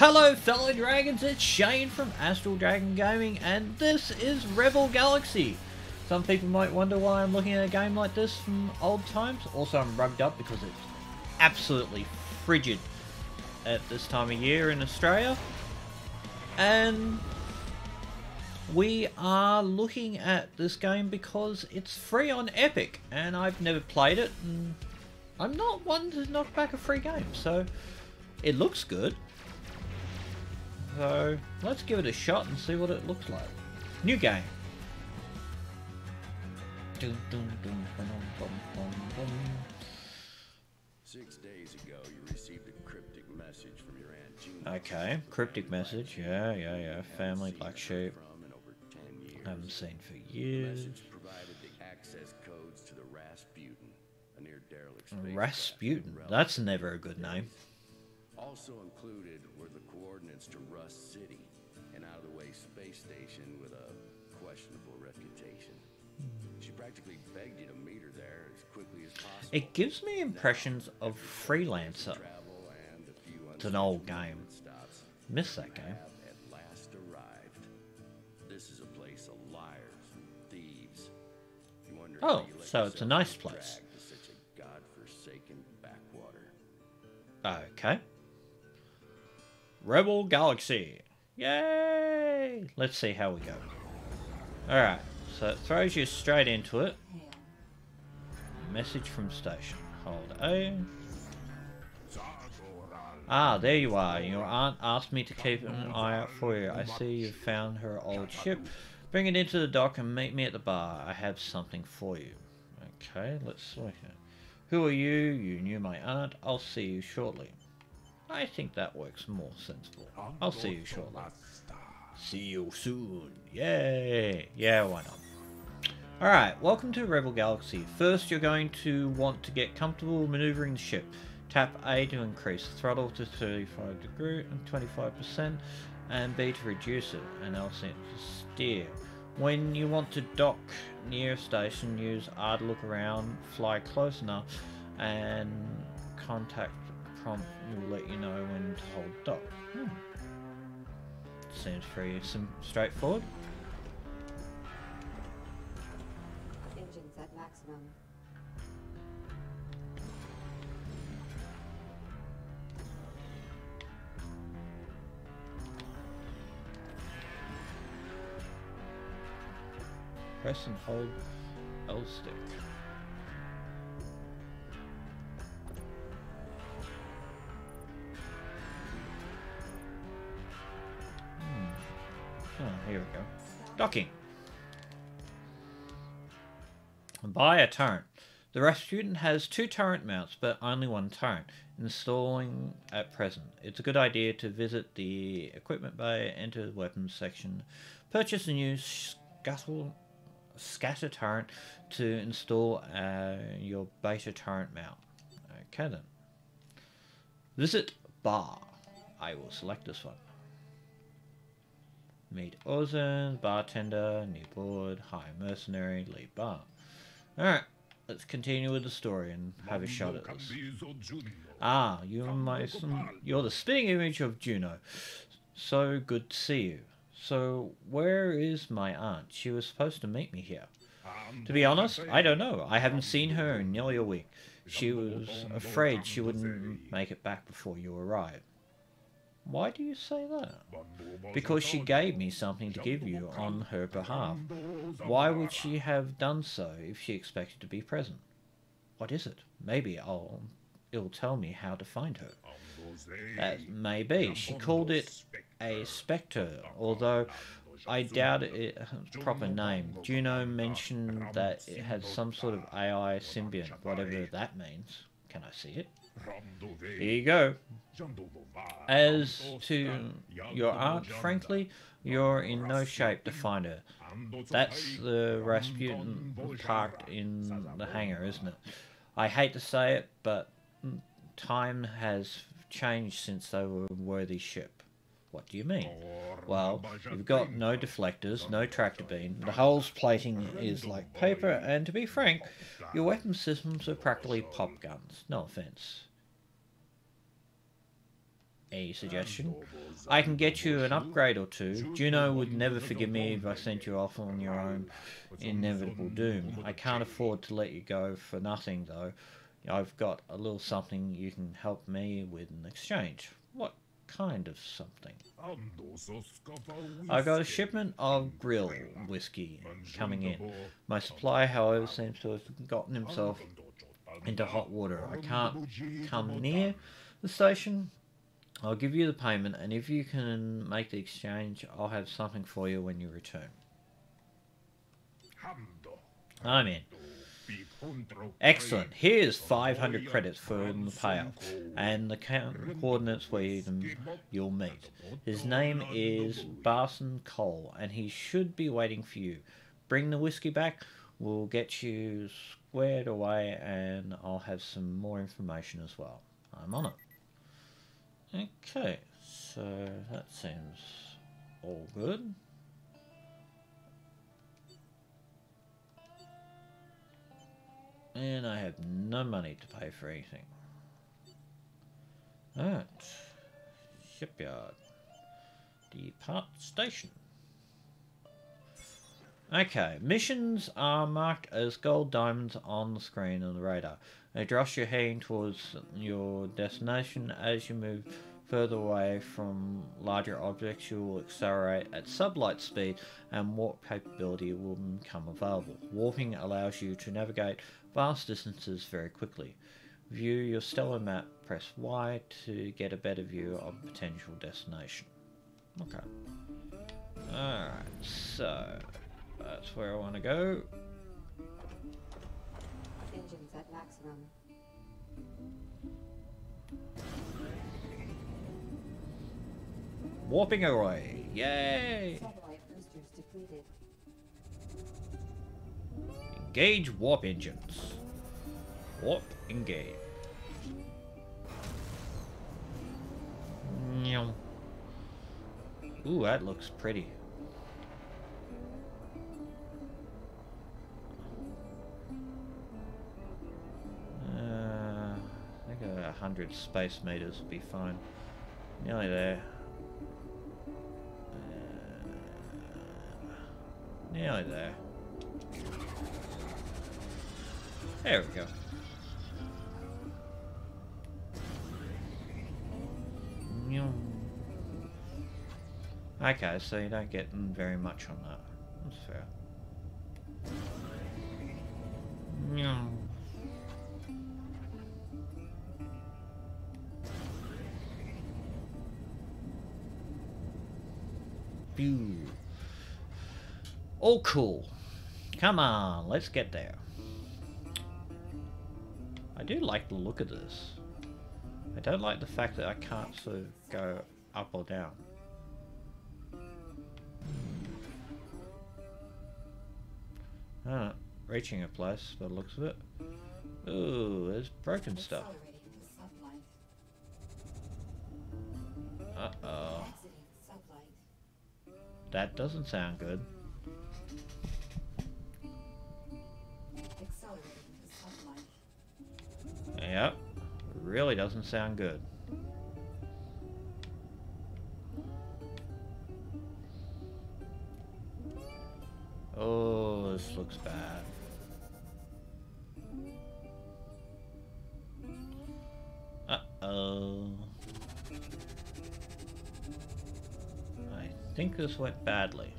Hello fellow dragons, it's Shane from Astral Dragon Gaming and this is Rebel Galaxy. Some people might wonder why I'm looking at a game like this from old times. Also I'm rugged up because it's absolutely frigid at this time of year in Australia. And we are looking at this game because it's free on Epic and I've never played it and I'm not one to knock back a free game so it looks good so let's give it a shot and see what it looks like. New game. Six days ago, you received a cryptic message from your aunt Gina. Okay, cryptic message. Yeah, yeah, yeah. Family, black sheep. From in over 10 years. Haven't seen for years. provided the access codes to the Rasputin, a near derelict Rasputin. That's never a good name. Also included were the to Rust City, an out-of-the-way space station with a questionable reputation. She practically begged you to meet her there as quickly as possible. It gives me impressions of Freelancer. Uh, travel and a few It's an old game. stops. Miss that game. at last arrived. This is a place of liars and thieves. You wonder Oh, so it's a nice place. dragged to such a godforsaken backwater. Okay. Rebel Galaxy. Yay! Let's see how we go. Alright, so it throws you straight into it. Message from station. Hold A. Ah, there you are. Your aunt asked me to keep an eye out for you. I see you've found her old ship. Bring it into the dock and meet me at the bar. I have something for you. Okay, let's at Who are you? You knew my aunt. I'll see you shortly. I think that works more sensible. I'll see you shortly. See you soon. Yay! Yeah, why not? Alright, welcome to Rebel Galaxy. First, you're going to want to get comfortable maneuvering the ship. Tap A to increase throttle to 35 degree and 25%, and B to reduce it, and L to steer. When you want to dock near a station, use R to look around, fly close enough, and contact prompt will let you know when to hold dock. Hmm. Seems pretty sim- straightforward. Engines at maximum. Press and hold L stick. Oh, here we go. Docking. Buy a turret. The Rasputin has two turret mounts, but only one turret. Installing at present. It's a good idea to visit the equipment bay, enter the weapons section, purchase a new scuttle scatter turret to install uh, your beta turret mount. Okay then. Visit bar. I will select this one. Meet Ozen, bartender, new board, high mercenary, lead bar. Alright, let's continue with the story and have a shot at this. Ah, you're my you're the spitting image of Juno. So good to see you. So where is my aunt? She was supposed to meet me here. To be honest, I don't know. I haven't seen her in nearly a week. She was afraid she wouldn't make it back before you arrived. Why do you say that? Because she gave me something to give you on her behalf. Why would she have done so if she expected to be present? What is it? Maybe I'll it'll tell me how to find her. That may be. She called it a spectre, although I doubt its uh, proper name. Juno mentioned that it had some sort of AI symbiont, whatever that means. Can I see it? Here you go. As to your aunt, frankly, you're in no shape to find her. That's the Rasputin parked in the hangar, isn't it? I hate to say it, but time has changed since they were a worthy ship. What do you mean? Well, you've got no deflectors, no tractor beam, the hull's plating is like paper, and to be frank, your weapon systems are practically pop guns. No offense. a suggestion. I can get you an upgrade or two. Juno would never forgive me if I sent you off on your own inevitable doom. I can't afford to let you go for nothing, though. I've got a little something you can help me with in exchange. Kind of something? I got a shipment of grill whiskey coming in. My supplier, however, seems to have gotten himself into hot water. I can't come near the station. I'll give you the payment, and if you can make the exchange, I'll have something for you when you return. I'm in. Excellent. Here's 500 credits for the payout, and the coordinates where you'll meet. His name is Barson Cole, and he should be waiting for you. Bring the whiskey back. We'll get you squared away, and I'll have some more information as well. I'm on it. Okay, so that seems all good. And I have no money to pay for anything. Alright. Shipyard. Depart station. Okay, missions are marked as gold diamonds on the screen on the radar. Adjust your heading towards your destination as you move further away from larger objects you will accelerate at sublight speed and warp capability will become available. Warping allows you to navigate vast distances very quickly. View your stellar map, press Y to get a better view of potential destination. Okay. Alright, so that's where I want to go. Engines at maximum. Warping away. Yay! Engage warp engines. Warp engage. Ooh, that looks pretty. Uh, I think a hundred space meters would be fine. Nearly there. Uh, nearly there. There we go. Okay, so you don't get very much on that. That's fair. Phew. Oh, cool. Come on, let's get there. I do like the look of this. I don't like the fact that I can't sort of go up or down. Ah, reaching a place by the looks of it. Ooh, there's broken stuff. Accelerating to sublight. Uh-oh. That doesn't sound good. Yep. Really doesn't sound good. Oh, this looks bad. Uh-oh. I think this went badly.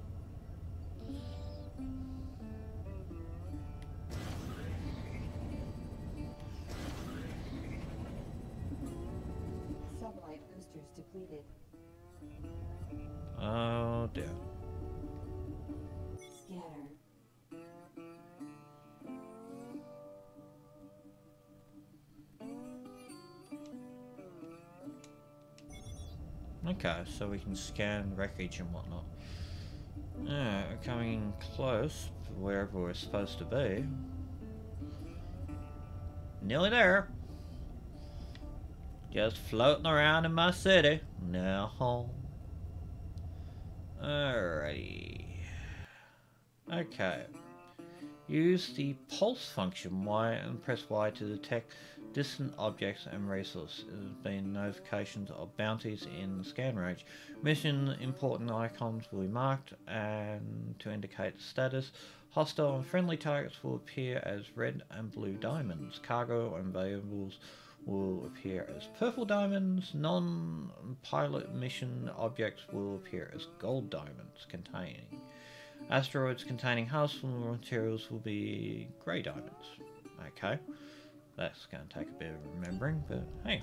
Depleted. Oh dear. Scanner. Okay, so we can scan wreckage and whatnot. Yeah, we're coming close to wherever we're supposed to be. Nearly there. Just floating around in my city. Now home. Alrighty. Okay. Use the pulse function Y and press Y to detect distant objects and resources. There have been notifications of bounties in the scan range. Mission important icons will be marked and to indicate the status. Hostile and friendly targets will appear as red and blue diamonds. Cargo and valuables will appear as purple diamonds. Non-pilot mission objects will appear as gold diamonds containing. Asteroids containing harvestable materials will be grey diamonds. Okay. That's going to take a bit of remembering, but hey.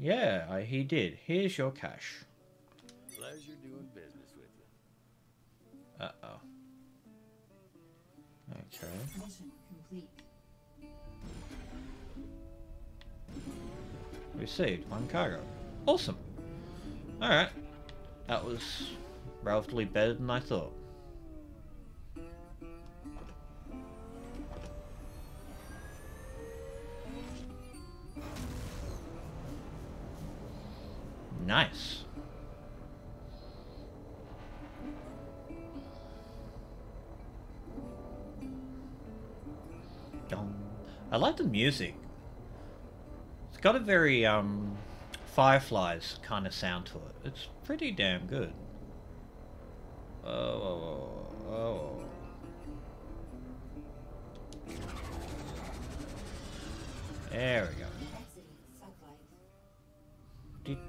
Yeah, I, he did. Here's your cash. Pleasure doing business with you. Uh-oh. Okay. Mission complete. Received one cargo. Awesome. Alright. That was relatively better than I thought. Nice. Dum. I like the music. It's got a very um, Firefly's kind of sound to it. It's pretty damn good. Oh, oh, oh. There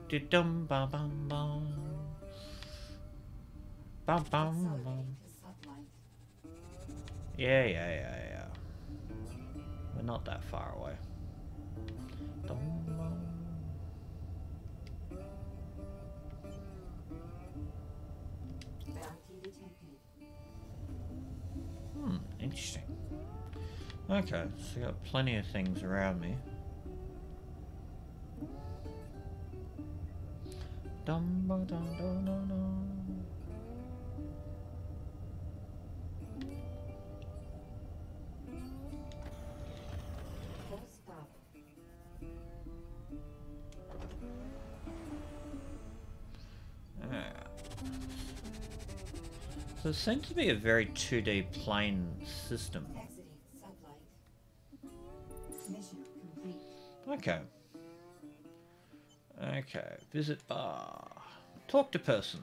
Dum bum bum bum. Bum bum bum. Yeah, yeah, yeah, yeah. We're not that far away. Dum bum. Hmm, interesting. Okay, so got plenty of things around me. Dum ba dum dum dum dum. Full. So it seems to be a very 2D plane system. Exiting sublight. Mission complete. Okay. Okay, visit bar. Talk to person.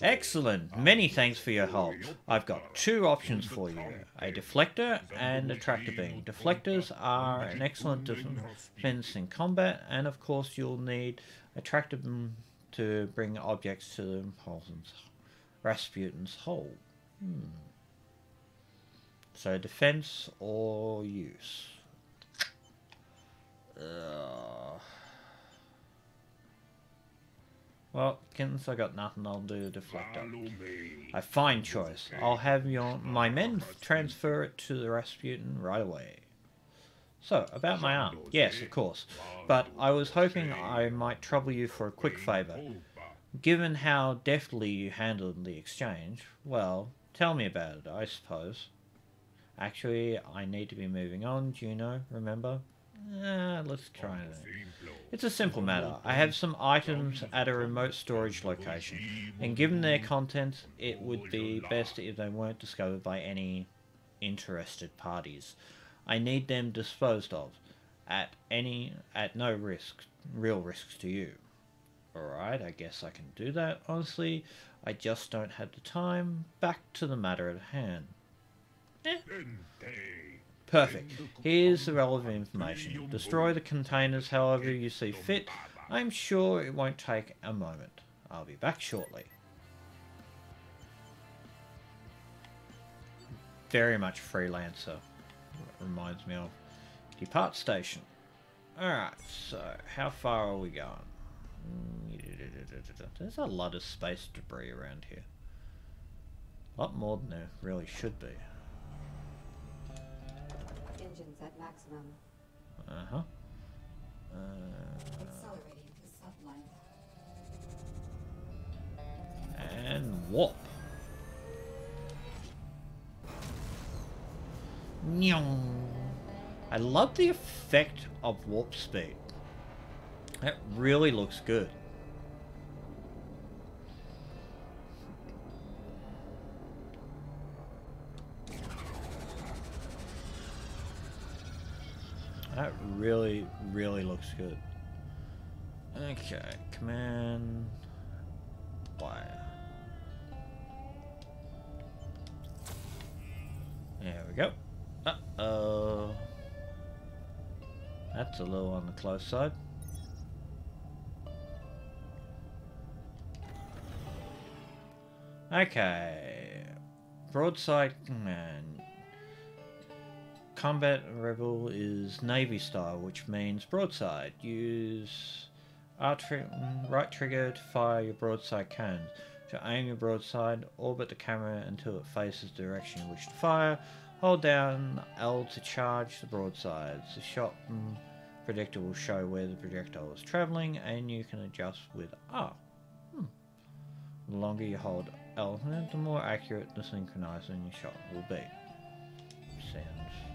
Excellent. Many thanks for your help. I've got two options for you a deflector and a tractor beam. Deflectors are an excellent defense in combat, and of course, you'll need a tractor beam to bring objects to the Paulson's Rasputin's hole. Hmm. So, defense or use? Uh, well, since I got nothing, I'll do the deflector. A fine choice. I'll have your my men transfer it to the Rasputin right away. So, about my arm. Yes, of course. But I was hoping I might trouble you for a quick favour. Given how deftly you handled the exchange, well, tell me about it, I suppose. Actually, I need to be moving on, Juno, remember? Ah, let's try it. It's a simple matter. I have some items at a remote storage location, and given their contents, it would be best if they weren't discovered by any interested parties. I need them disposed of at any at no risk, real risks to you. Alright, I guess I can do that. Honestly, I just don't have the time. Back to the matter at hand. Eh. Perfect. Here's the relevant information. Destroy the containers however you see fit. I'm sure it won't take a moment. I'll be back shortly. Very much freelancer. Reminds me of Depart Station. Alright, so how far are we going? Mm, there's a lot of space debris around here. A lot more than there really should be. Engines at maximum. Uh-huh. Uh, Accelerating to sublight. and warp. Nyong. I love the effect of warp speed. That really looks good. That really, really looks good. Okay, command Y. There we go. Uh-oh. That's a little on the close side. Okay. Broadside command. Combat Rebel is Navy style, which means broadside. Use tri right trigger to fire your broadside cannons. To aim your broadside, orbit the camera until it faces the direction in which to fire. Hold down L to charge the broadsides. The shot mm, predictor will show where the projectile is travelling, and you can adjust with R. Hmm. The longer you hold L, the more accurate the synchronizing shot will be. Sounds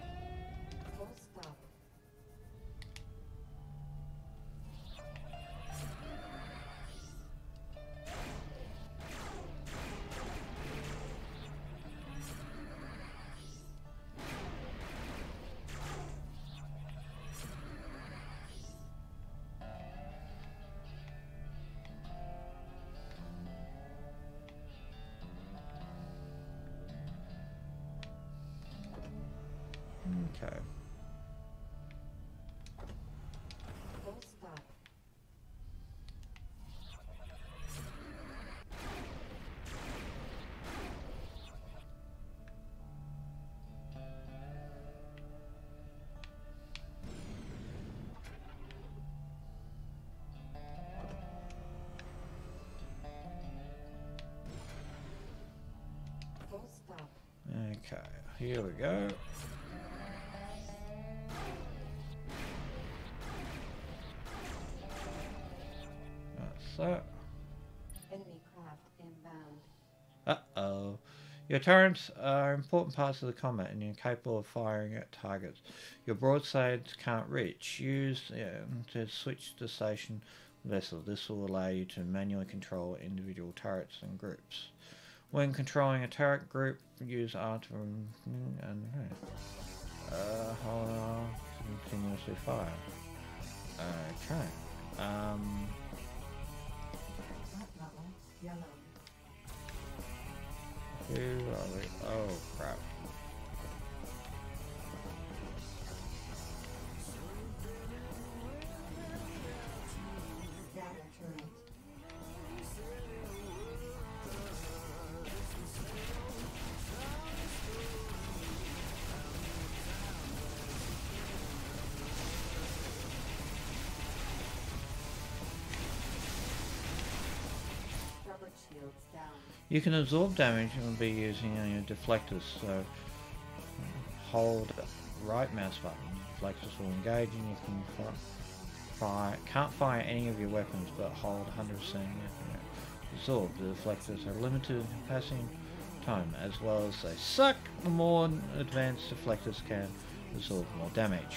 Okay, here we go. That's that. Enemy craft inbound. Uh-oh. Your turrets are important parts of the combat and you're capable of firing at targets your broadsides can't reach. Use um, to switch to station vessel. This will allow you to manually control individual turrets and groups. When controlling a turret group, use R to and uh, continuously fire. Okay. Um, who are we? Oh crap. You can absorb damage and be using your deflectors, so hold right mouse button. Deflectors will engage and you can fire. Can't fire any of your weapons, but hold 100% absorb. The deflectors are limited in and time, as well as they suck. The more advanced deflectors can absorb more damage.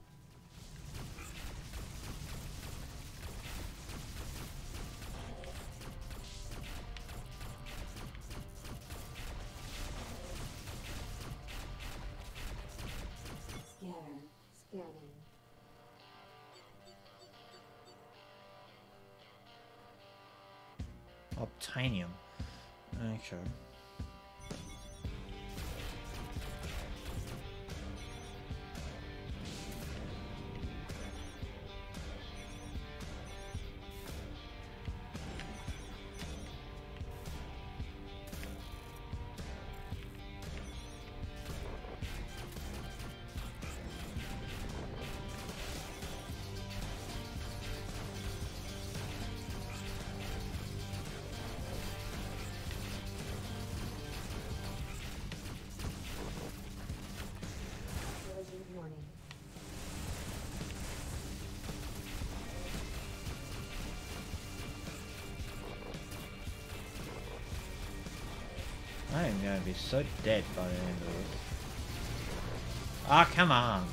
Optanium. Okay. so dead by the end of this. Ah, oh, come on.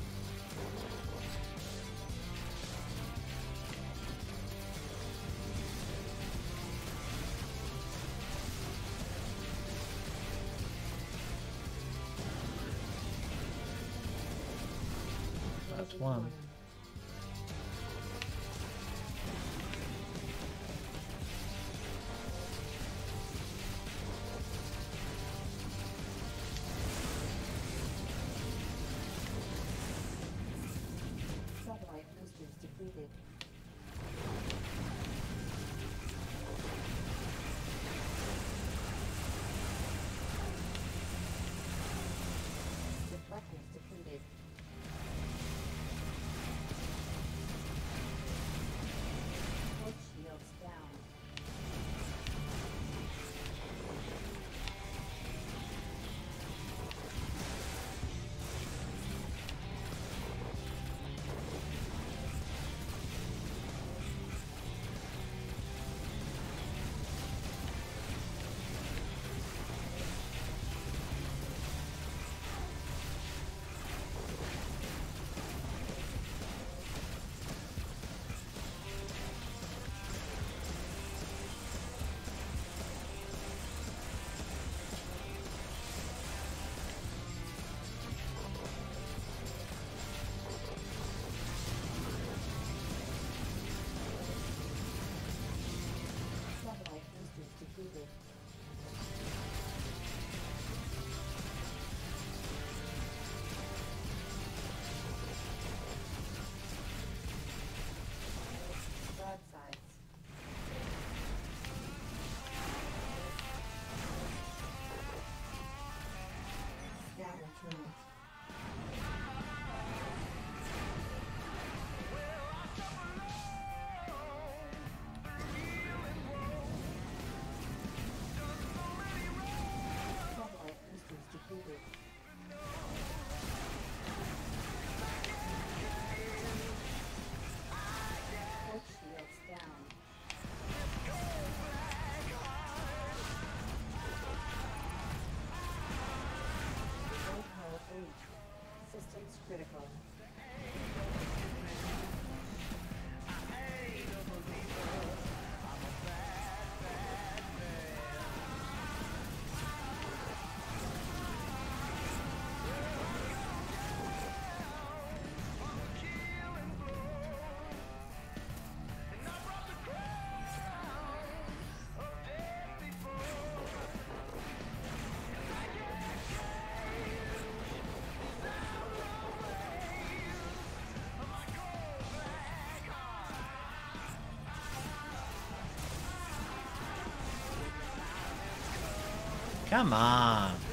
Come on.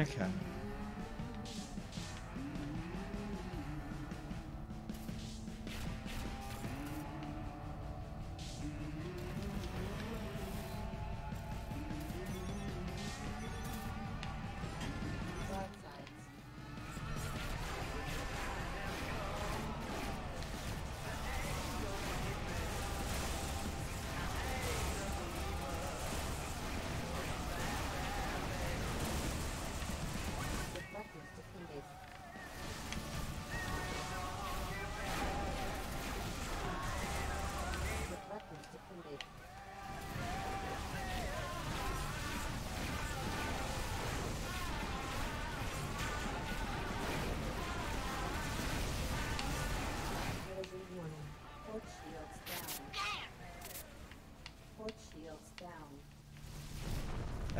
Okay.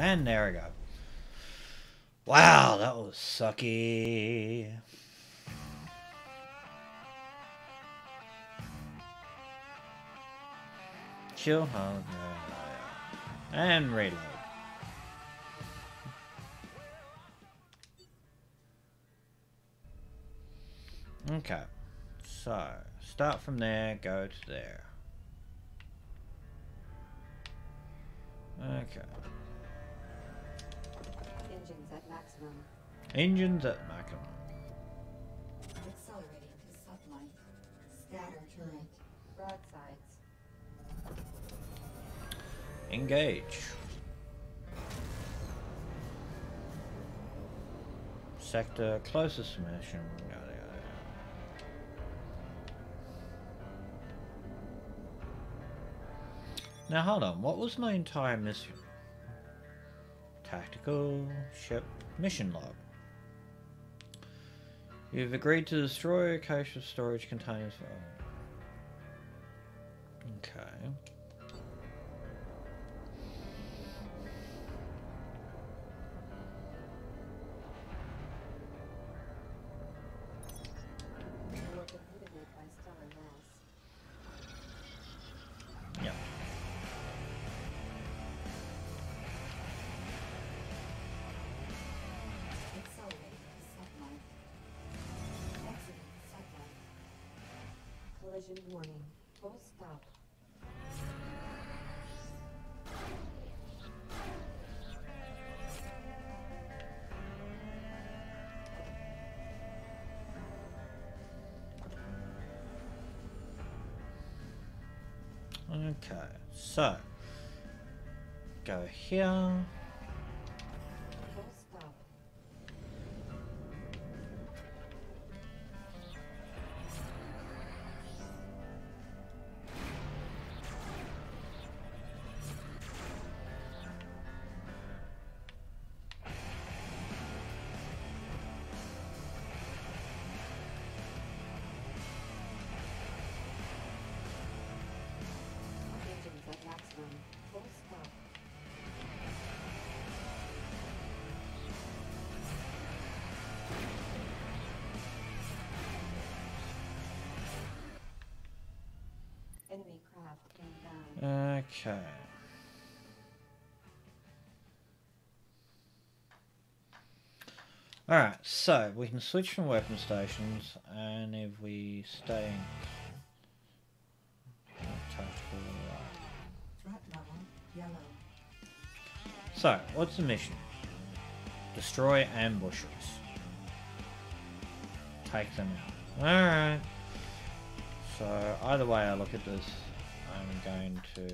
And there we go. Wow, that was sucky. Chill, huh? And reload. Okay, so start from there, go to there. Okay. Engines at maximum. Engines at maximum. Accelerating to sublight. Scatter turret. Broadsides. Engage. Sector closest mission. Now hold on, what was my entire mission? Tactical ship mission log. You've agreed to destroy a cache of storage containers. Oh. Okay. Collision warning. Full stop. Okay, so go here. Okay. Alright, so we can switch from weapon stations, and if we stay in tactical, right. Level yellow. So, what's the mission? Destroy ambushes. Take them out. Alright. So, either way I look at this, I'm going to...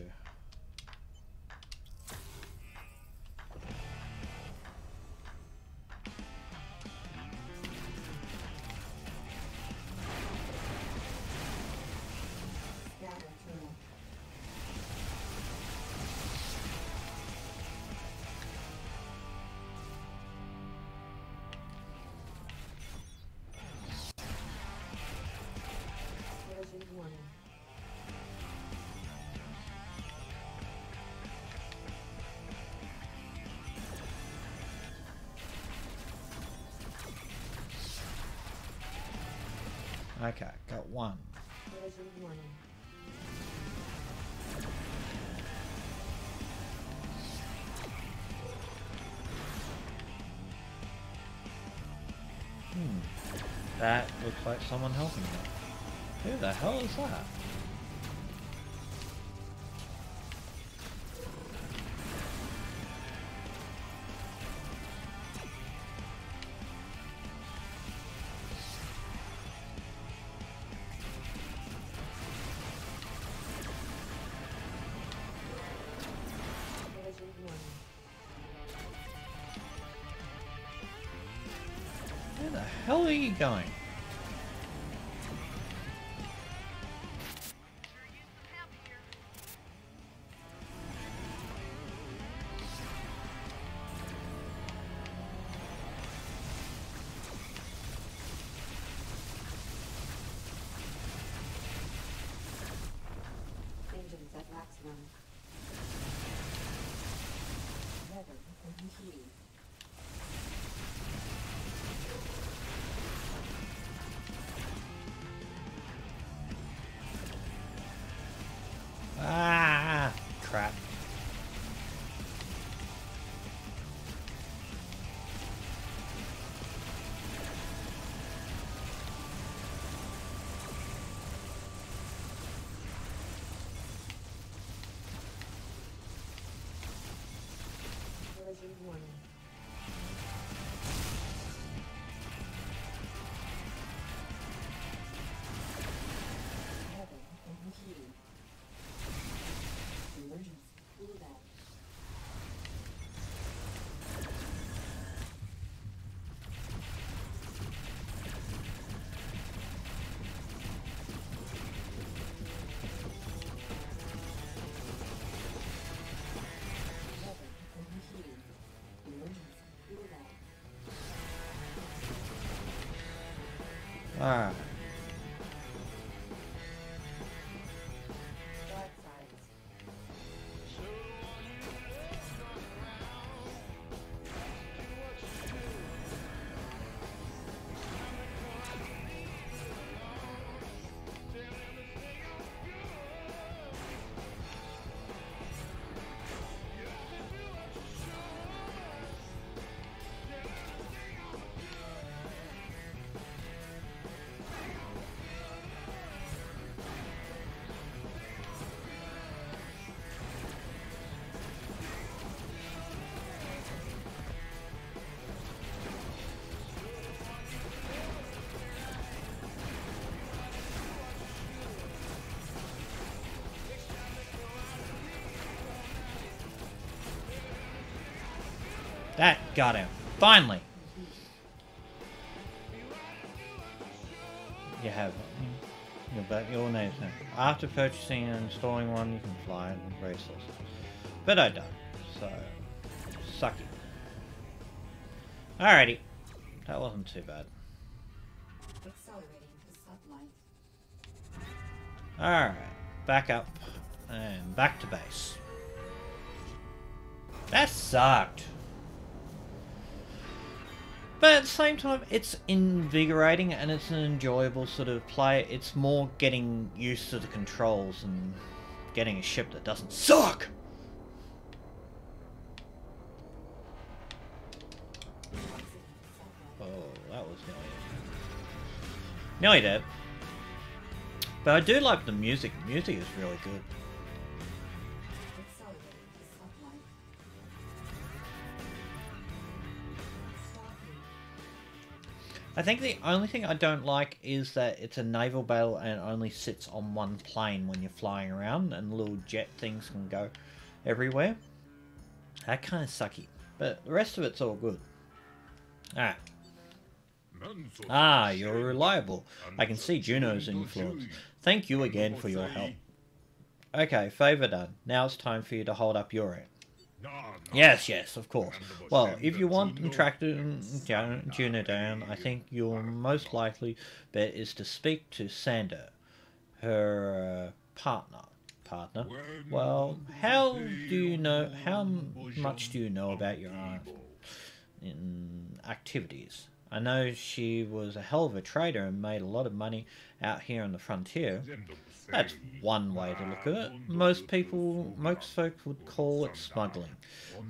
looks like someone helping me. Who the hell is that? Where the hell are you going? Warning. Weather Ah, that got him. Finally. You have your your name's now. After purchasing and installing one, you can fly and resources. But I don't, so suck it. Alrighty, that wasn't too bad. Alright, back up and back to base. That sucked. But at the same time, it's invigorating and it's an enjoyable sort of play. It's more getting used to the controls and getting a ship that doesn't suck. Oh, that was nearly nearly dead. But I do like the music. The music is really good. I think the only thing I don't like is that it's a naval battle and it only sits on one plane when you're flying around, and little jet things can go everywhere. That kind of sucky. But the rest of it's all good. Alright. Ah, you're reliable. I can see Juno's influence. Thank you again for your help. Okay, favour done. Now it's time for you to hold up your end. Yes, yes, of course. Well, if you want to track Ju- Juno down, I think your most likely bet is to speak to Sander, her uh, partner. Partner. Well, how do you know? How much do you know about your in activities? I know she was a hell of a trader and made a lot of money out here on the frontier. That's one way to look at it. Most people, most folk would call it smuggling,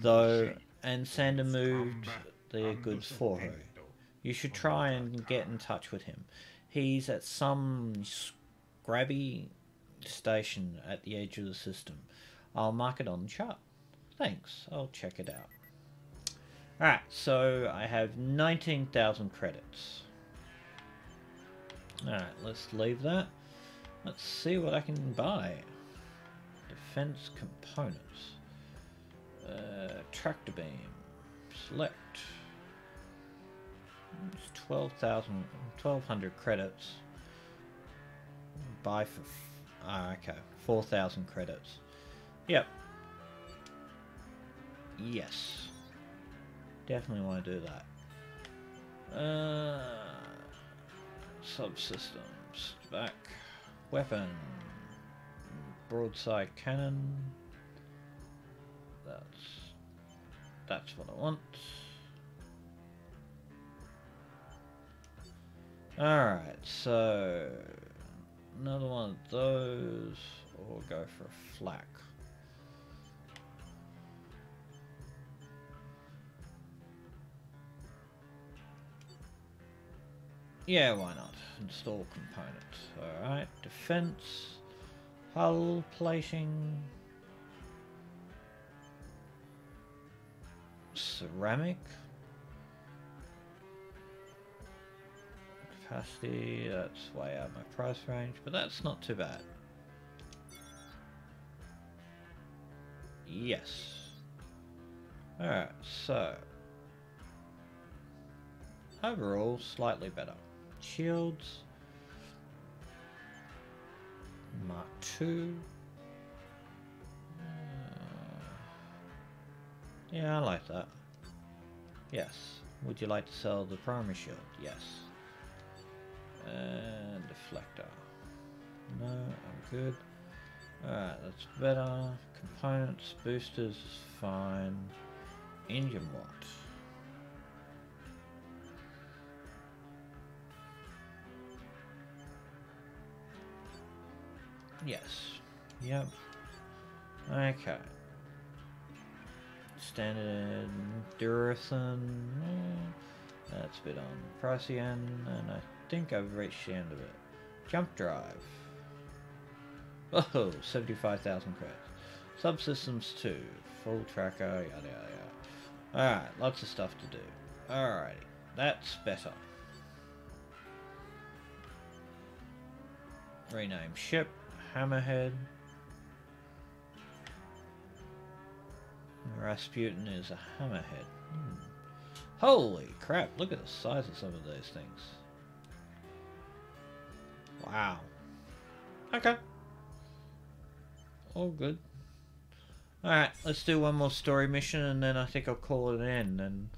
though, and Sander moved their goods for her. You should try and get in touch with him. He's at some scrabby station at the edge of the system. I'll mark it on the chart. Thanks, I'll check it out. Alright, so I have 19,000 credits. Alright, let's leave that. Let's see what I can buy. Defense components. Uh, tractor beam. Select. It's 12,000, 1,200 credits. Buy for, ah, okay, 4,000 credits. Yep. Yes. Definitely want to do that. Uh, subsystems. Back. Weapon. Broadside cannon. That's that's what I want. Alright, so another one of those or go for a flak. Yeah, why not? Install components. Alright, defense, hull plating, ceramic, capacity, that's way out of my price range, but that's not too bad. Yes. Alright, so overall slightly better shields. Mark II. Uh, yeah, I like that. Yes. Would you like to sell the primary shield? Yes. And deflector. No, I'm good. Alright, that's better. Components, boosters fine. Engine what? Yes. Yep. Okay. Standard Durathan. Eh, that's a bit on pricey end, and I think I've reached the end of it. Jump drive. Oh, 75,000 credits. Subsystems 2. Full tracker, yada yada yada. Alright, lots of stuff to do. Alrighty, that's better. Rename ship hammerhead. Rasputin is a hammerhead. Hmm. Holy crap, look at the size of some of those things. Wow. Okay. All good. Alright, let's do one more story mission and then I think I'll call it an end and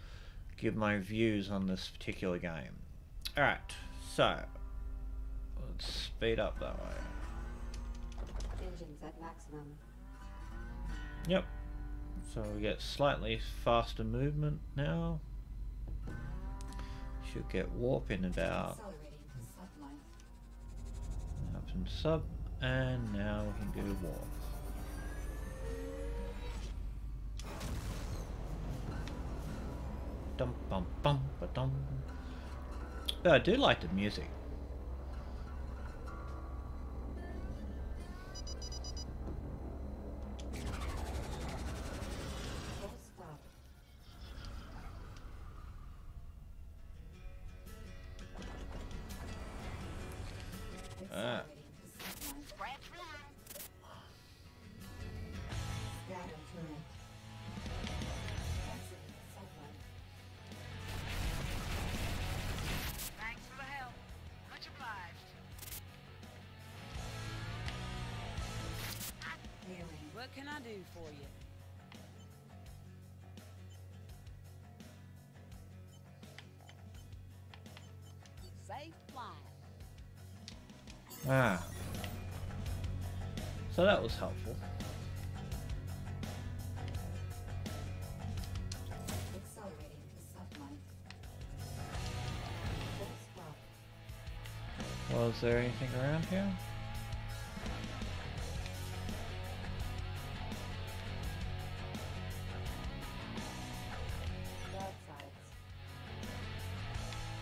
give my views on this particular game. Alright, so let's speed up that way at maximum. Yep. So we get slightly faster movement now. Should get warp in about up in sub and now we can do warp. Dum bum bum ba dum. But I do like the music. was helpful. Well, is there anything around here?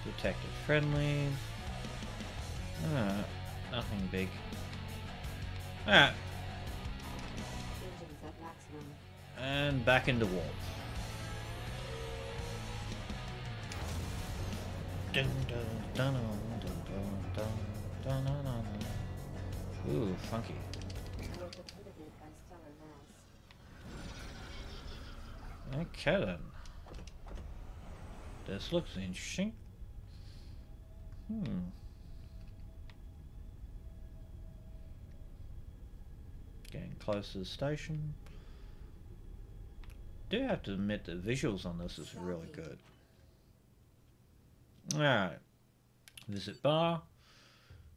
Detective friendly. Uh, nothing big. Ah. And back into warp. Ooh, funky. Okay then. This looks interesting. Hmm. Getting close to the station. Do have to admit the visuals on this is really good. Alright. Visit bar,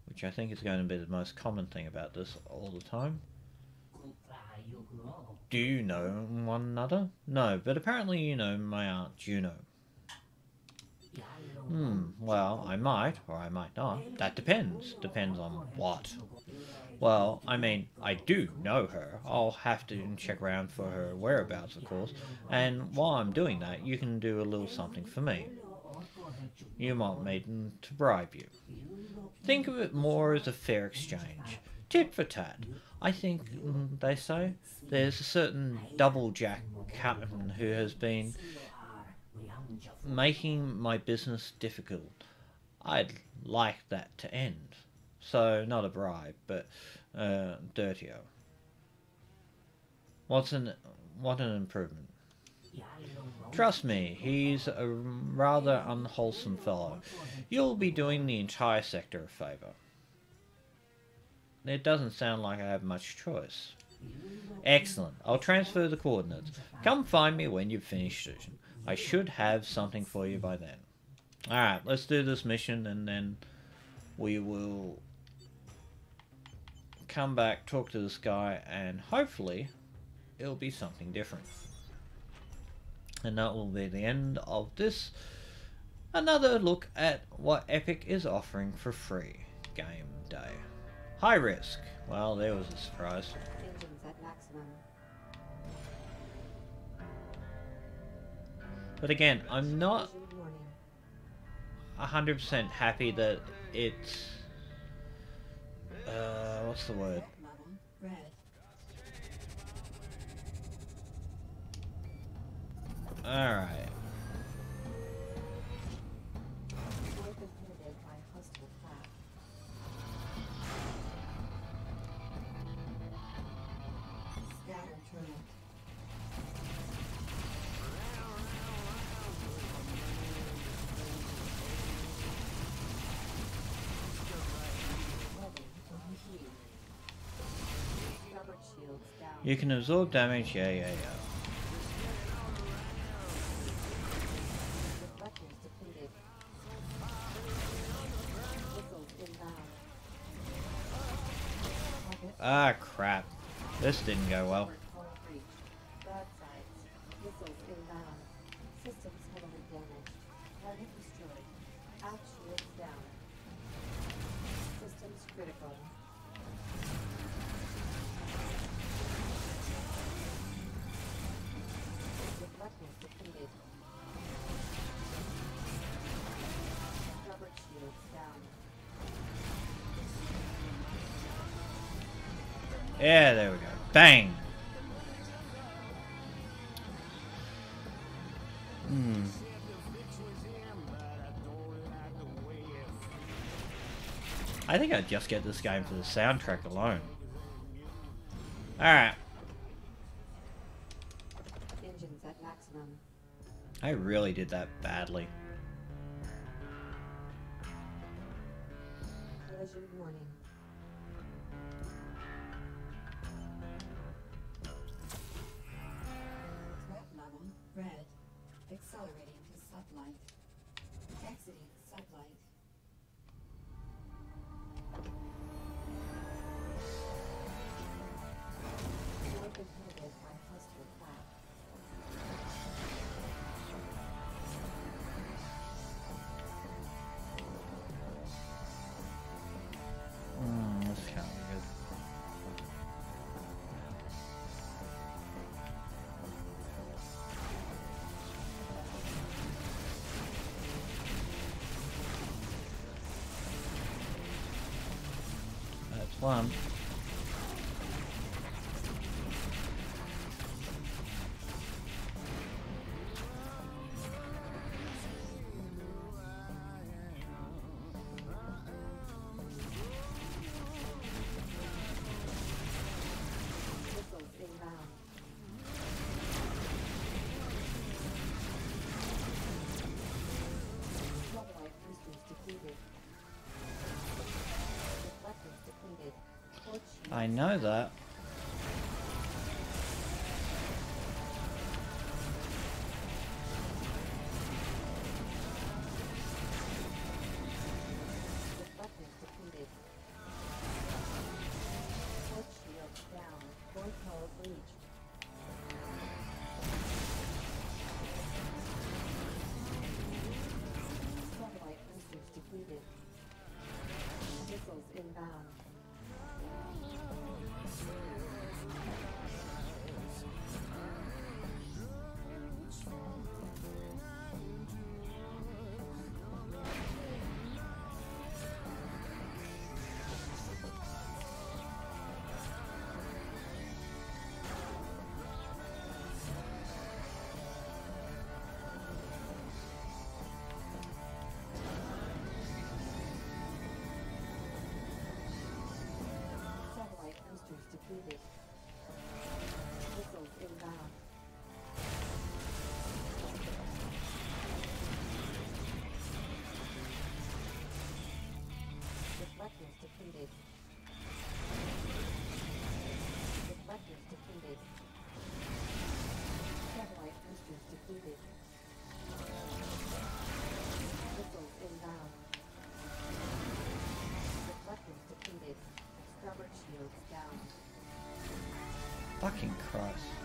which I think is going to be the most common thing about this all the time. Do you know one another? No, but apparently you know my Aunt Juno. Hmm, well, I might, or I might not. That depends. Depends on what. Well, I mean, I do know her. I'll have to check around for her whereabouts, of course. And while I'm doing that, you can do a little something for me. You want me to bribe you. Think of it more as a fair exchange. Tit for tat. I think, mm, they say, there's a certain double jack captain who has been making my business difficult. I'd like that to end. So, not a bribe, but uh, dirtier. What's an what an improvement? Trust me, he's a rather unwholesome fellow. You'll be doing the entire sector a favour. It doesn't sound like I have much choice. Excellent. I'll transfer the coordinates. Come find me when you've finished it. I should have something for you by then. Alright, let's do this mission and then we will come back, talk to this guy, and hopefully it'll be something different. And that will be the end of this. Another look at what Epic is offering for free game day. High risk. Well, there was a surprise. Engines at maximum. But again, I'm not Collision 100% happy that it's. Uh, what's the word? Alright. You can absorb damage, yeah, yeah, yeah. Ah, crap. This didn't go well. Bang! Hmm. I think I'd just get this game for the soundtrack alone. Alright. Engines at maximum. I really did that badly. Warning. Accelerating I know that. Fucking Christ.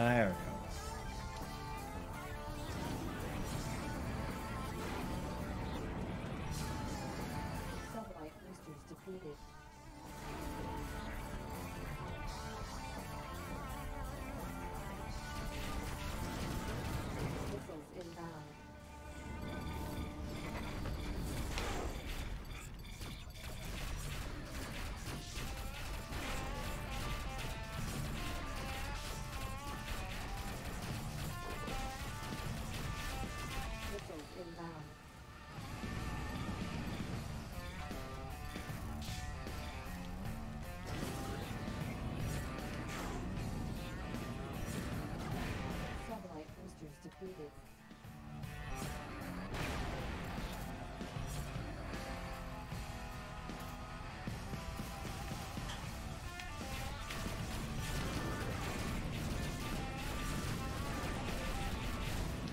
There we go.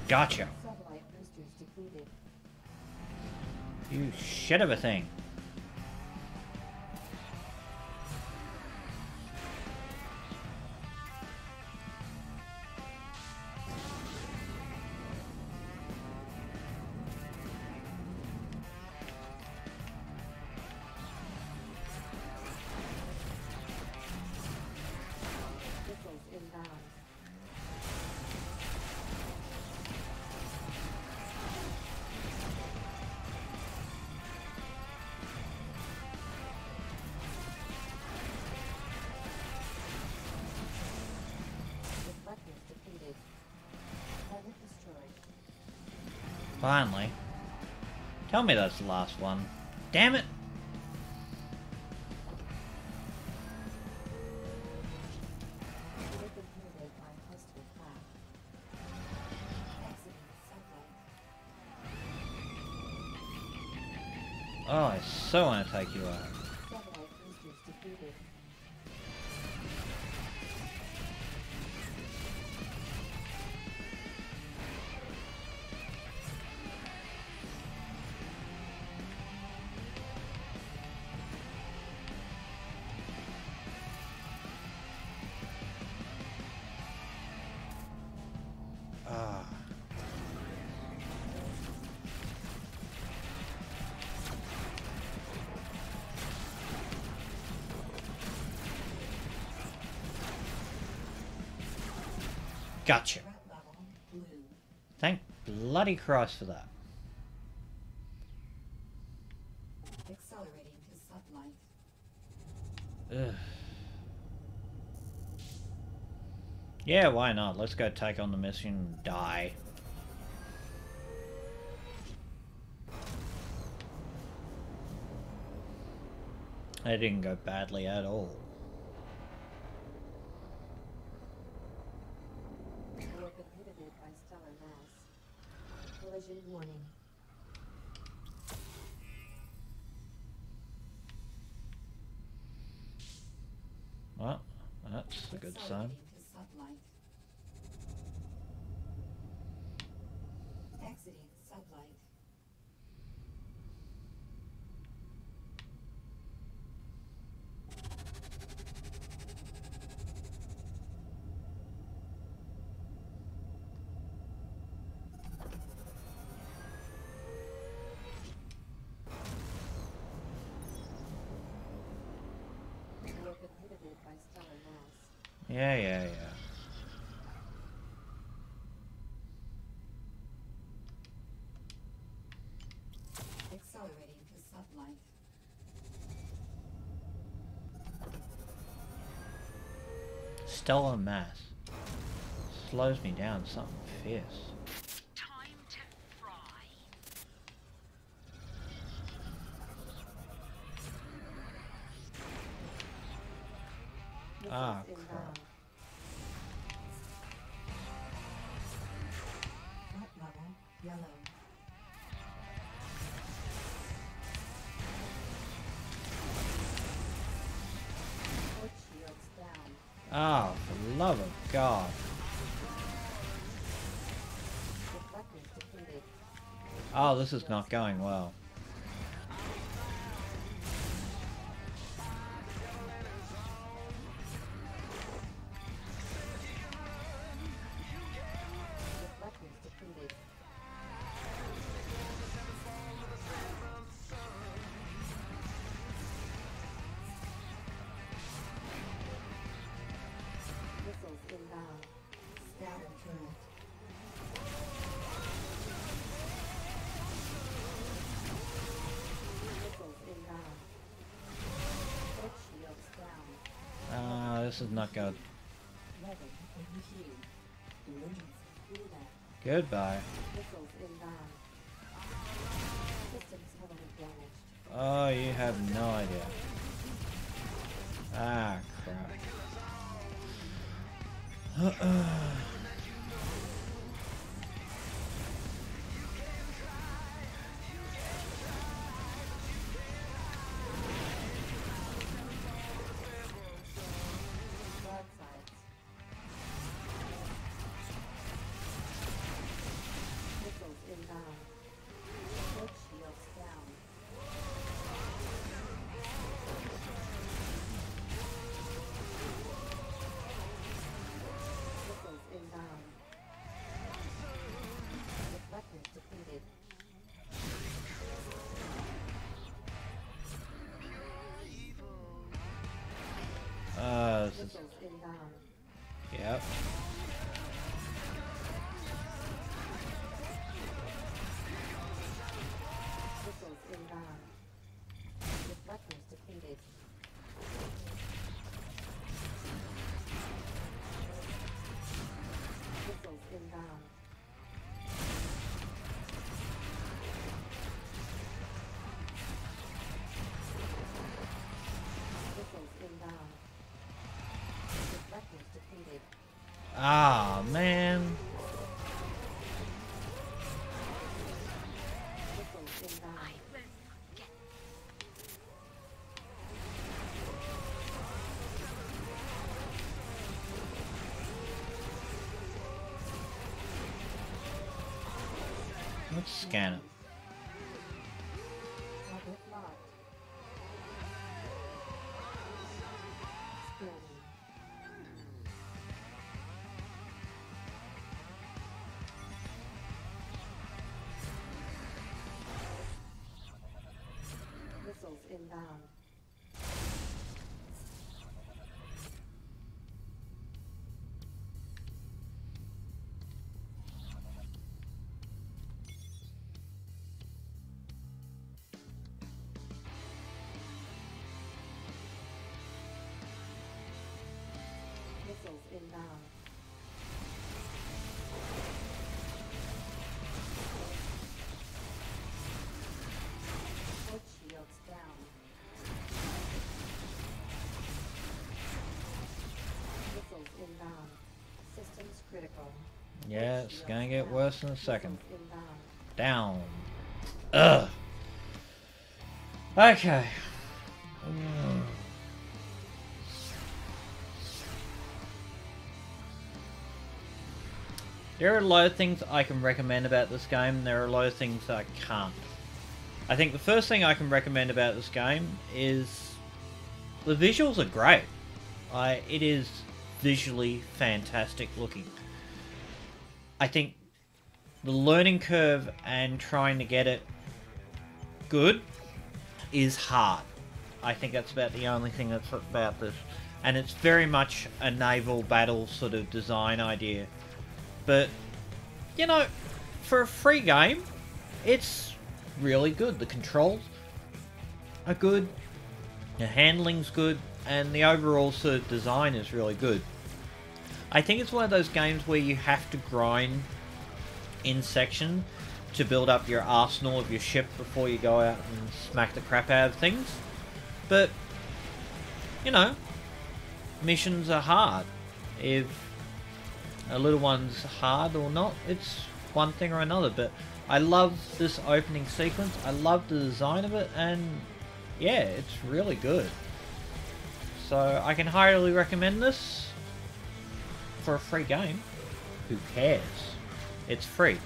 Gotcha. You shit of a thing. Finally. Tell me that's the last one. Damn it! Gotcha. Thank bloody Christ for that. Ugh. Yeah, why not? Let's go take on the mission and die. That didn't go badly at all. You have been inhibited by stellar mass. Collision warning. Well, that's a good sign. Accelerating to sublight. Exiting sublight. Yeah, yeah, yeah. Stellar mass. Slows me down something fierce. This is not going well. This is not good. Goodbye. Oh, you have no idea. Ah, crap. Let's Yeah, it's gonna get worse in a second. Down. Ugh. Okay. Mm. There are a lot of things I can recommend about this game, there are a lot of things I can't. I think the first thing I can recommend about this game is the visuals are great. I, it is visually fantastic looking. I think the learning curve and trying to get it good is hard. I think that's about the only thing that's about this. And it's very much a naval battle sort of design idea. But, you know, for a free game, it's really good. The controls are good, the handling's good, and the overall sort of design is really good. I think it's one of those games where you have to grind in section to build up your arsenal of your ship before you go out and smack the crap out of things. But, you know, missions are hard. If a little one's hard or not, it's one thing or another. But I love this opening sequence. I love the design of it, and yeah, it's really good. So I can highly recommend this for a free game. Who cares? It's free.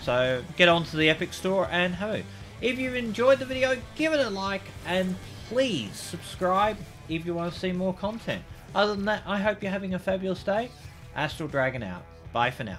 So get onto the Epic Store and have it. If you've enjoyed the video, give it a like and please subscribe if you want to see more content. Other than that, I hope you're having a fabulous day. Astral Dragon out. Bye for now.